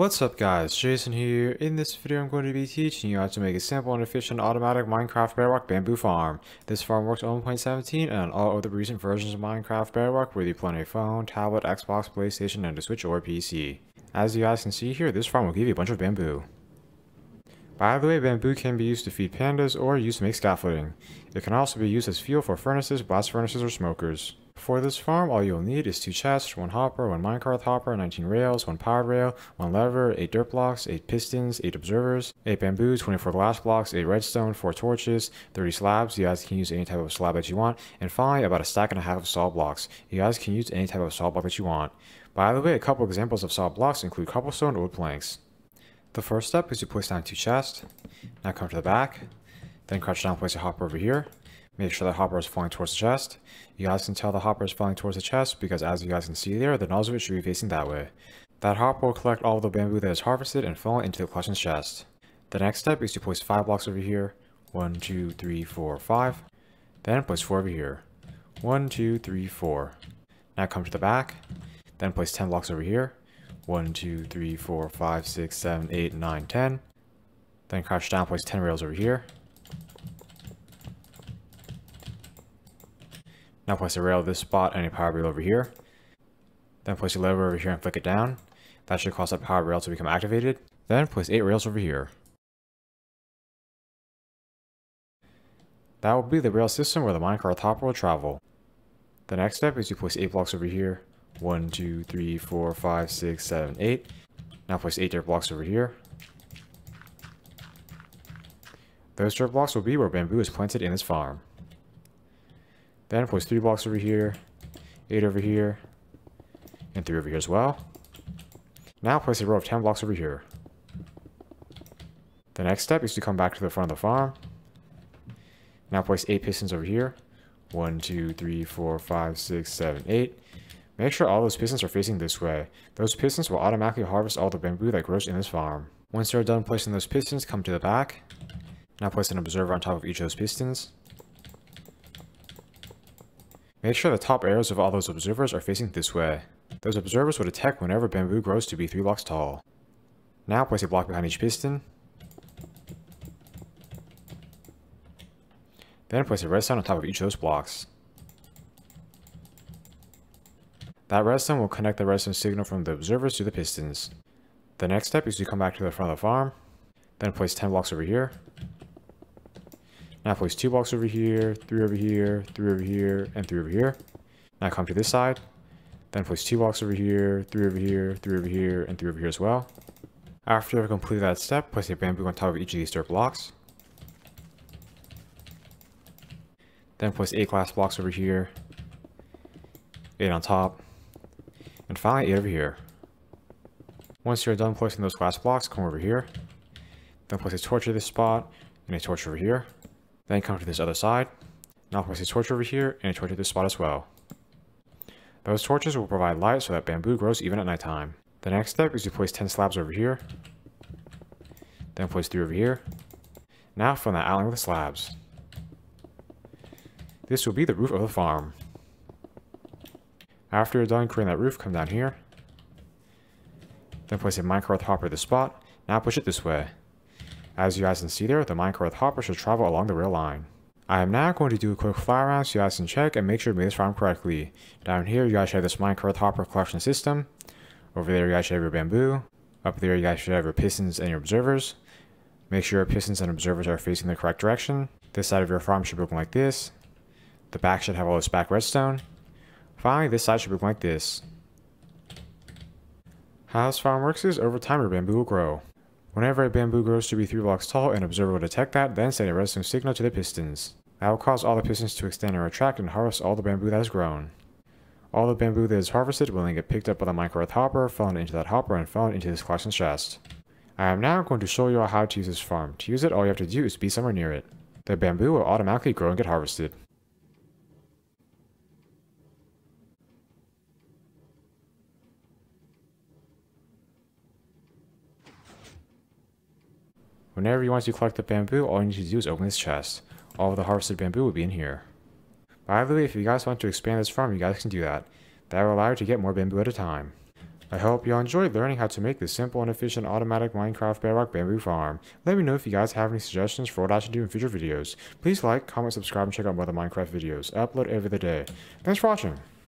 What's up guys, Jason here. In this video I'm going to be teaching you how to make a simple and efficient automatic Minecraft Bedrock bamboo farm. This farm works on 1.17 and all other recent versions of Minecraft Bedrock whether you play on a phone, tablet, Xbox, PlayStation, and a Switch or PC. As you guys can see here, this farm will give you a bunch of bamboo. By the way, bamboo can be used to feed pandas or used to make scaffolding. It can also be used as fuel for furnaces, blast furnaces, or smokers. For this farm, all you'll need is two chests, one hopper, one minecart hopper, 19 rails, one power rail, one lever, 8 dirt blocks, 8 pistons, 8 observers, 8 bamboo, 24 glass blocks, 8 redstone, 4 torches, 30 slabs, you guys can use any type of slab that you want, and finally about a stack and a half of saw blocks. You guys can use any type of saw block that you want. By the way, a couple examples of saw blocks include cobblestone or wood planks. The first step is to place down two chests, now come to the back, then crouch down place a hopper over here, Make sure the hopper is falling towards the chest. You guys can tell the hopper is falling towards the chest because as you guys can see there, the nozzle of it should be facing that way. That hopper will collect all the bamboo that is harvested and fall into the collection's chest. The next step is to place 5 blocks over here. 1, 2, 3, 4, 5. Then place 4 over here. 1, 2, 3, 4. Now come to the back. Then place 10 blocks over here. 1, 2, 3, 4, 5, 6, 7, 8, 9, 10. Then crouch down, place 10 rails over here. Now place a rail at this spot and a power rail over here. Then place a lever over here and flick it down. That should cause that power rail to become activated. Then place 8 rails over here. That will be the rail system where the minecart hopper will travel. The next step is to place 8 blocks over here. 1, 2, 3, 4, 5, 6, 7, 8. Now place 8 dirt blocks over here. Those dirt blocks will be where bamboo is planted in this farm. Then place three blocks over here, eight over here, and three over here as well. Now place a row of 10 blocks over here. The next step is to come back to the front of the farm. Now place 8 pistons over here. 1, 2, 3, 4, 5, 6, 7, 8. Make sure all those pistons are facing this way. Those pistons will automatically harvest all the bamboo that grows in this farm. Once you're done placing those pistons, come to the back. Now place an observer on top of each of those pistons. Make sure the top arrows of all those observers are facing this way. Those observers will detect whenever bamboo grows to be 3 blocks tall. Now place a block behind each piston. Then place a redstone on top of each of those blocks. That redstone will connect the redstone signal from the observers to the pistons. The next step is to come back to the front of the farm, then place 10 blocks over here, now place two blocks over here, three over here, three over here, and three over here. Now come to this side. Then place two blocks over here, three over here, three over here, and three over here as well. After you've completed that step, place a bamboo on top of each of these dirt blocks. Then place eight glass blocks over here, eight on top, and finally eight over here. Once you're done placing those glass blocks, come over here. Then place a torch at this spot, and a torch over here. Then come to this other side. Now place a torch over here and a torch at this spot as well. Those torches will provide light so that bamboo grows even at nighttime. The next step is to place 10 slabs over here. Then place 3 over here. Now fill that outline with the slabs. This will be the roof of the farm. After you're done creating that roof, come down here. Then place a minecart hopper at the spot. Now push it this way. As you guys can see there, the minecart hopper should travel along the rail line. I am now going to do a quick fly around so you guys can check and make sure you made this farm correctly. Down here, you guys should have this minecart hopper collection system. Over there, you guys should have your bamboo. Up there, you guys should have your pistons and your observers. Make sure your pistons and observers are facing the correct direction. This side of your farm should be looking like this. The back should have all this back redstone. Finally, this side should be looking like this. How this farm works is, over time your bamboo will grow. Whenever a bamboo grows to be 3 blocks tall, an observer will detect that, then send a redstone signal to the pistons. That will cause all the pistons to extend and retract and harvest all the bamboo that has grown. All the bamboo that is harvested will then get picked up by the minecart hopper, fallen into that hopper, and fallen into this collection chest. I am now going to show you how to use this farm. To use it, all you have to do is be somewhere near it. The bamboo will automatically grow and get harvested. Whenever you want to collect the bamboo, all you need to do is open this chest. All of the harvested bamboo will be in here. By the way, if you guys want to expand this farm, you guys can do that. That will allow you to get more bamboo at a time. I hope you all enjoyed learning how to make this simple and efficient automatic Minecraft Bedrock bamboo farm. Let me know if you guys have any suggestions for what I should do in future videos. Please like, comment, subscribe, and check out my other Minecraft videos. I upload every other day. Thanks for watching.